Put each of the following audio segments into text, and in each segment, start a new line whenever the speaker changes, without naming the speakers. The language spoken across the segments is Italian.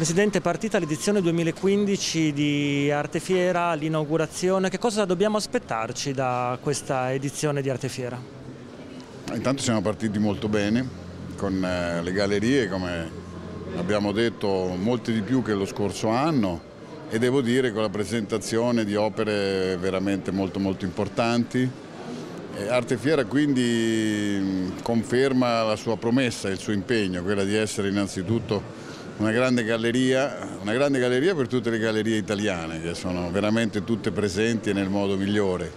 Presidente, è partita l'edizione 2015 di Arte Fiera, l'inaugurazione. Che cosa dobbiamo aspettarci da questa edizione di Arte Fiera?
Intanto siamo partiti molto bene con eh, le gallerie, come abbiamo detto, molte di più che lo scorso anno e devo dire con la presentazione di opere veramente molto molto importanti. Arte Fiera quindi conferma la sua promessa, il suo impegno, quella di essere innanzitutto una grande galleria, una grande galleria per tutte le gallerie italiane che sono veramente tutte presenti nel modo migliore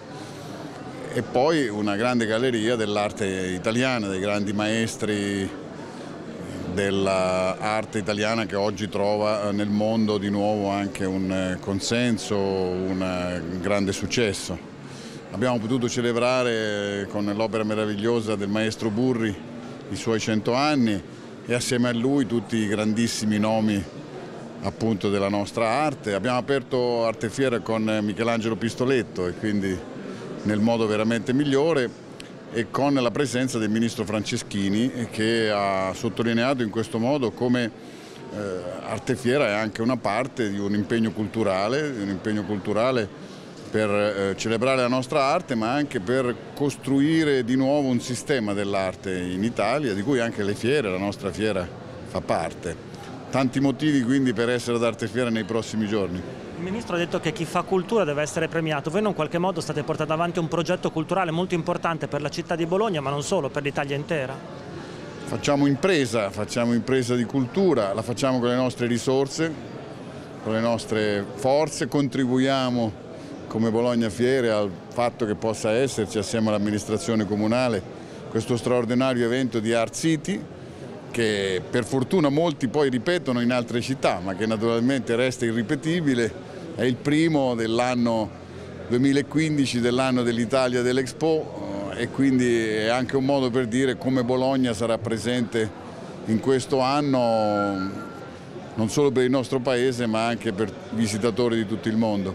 e poi una grande galleria dell'arte italiana, dei grandi maestri dell'arte italiana che oggi trova nel mondo di nuovo anche un consenso, un grande successo. Abbiamo potuto celebrare con l'opera meravigliosa del maestro Burri i suoi cento anni e assieme a lui tutti i grandissimi nomi appunto della nostra arte. Abbiamo aperto Arte Fiera con Michelangelo Pistoletto e quindi nel modo veramente migliore e con la presenza del ministro Franceschini che ha sottolineato in questo modo come eh, Arte Fiera è anche una parte di un impegno culturale, un impegno culturale per eh, celebrare la nostra arte ma anche per costruire di nuovo un sistema dell'arte in Italia di cui anche le fiere, la nostra fiera fa parte. Tanti motivi quindi per essere ad Arte Fiera nei prossimi giorni.
Il Ministro ha detto che chi fa cultura deve essere premiato. Voi in qualche modo state portando avanti un progetto culturale molto importante per la città di Bologna ma non solo, per l'Italia intera.
Facciamo impresa, facciamo impresa di cultura, la facciamo con le nostre risorse, con le nostre forze, contribuiamo come Bologna Fiere al fatto che possa esserci assieme all'amministrazione comunale questo straordinario evento di Art City che per fortuna molti poi ripetono in altre città ma che naturalmente resta irripetibile, è il primo dell'anno 2015, dell'anno dell'Italia dell'Expo eh, e quindi è anche un modo per dire come Bologna sarà presente in questo anno non solo per il nostro paese ma anche per visitatori di tutto il mondo.